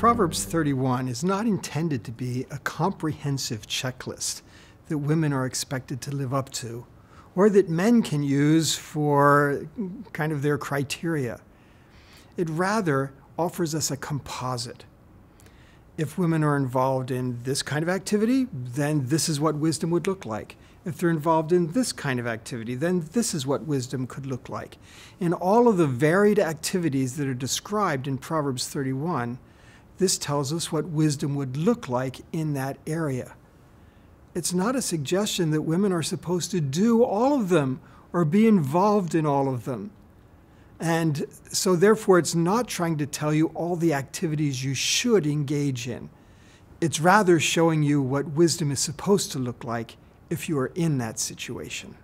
Proverbs 31 is not intended to be a comprehensive checklist that women are expected to live up to or that men can use for kind of their criteria. It rather offers us a composite. If women are involved in this kind of activity, then this is what wisdom would look like. If they're involved in this kind of activity, then this is what wisdom could look like. In all of the varied activities that are described in Proverbs 31, this tells us what wisdom would look like in that area. It's not a suggestion that women are supposed to do all of them or be involved in all of them. And so, therefore, it's not trying to tell you all the activities you should engage in. It's rather showing you what wisdom is supposed to look like if you are in that situation.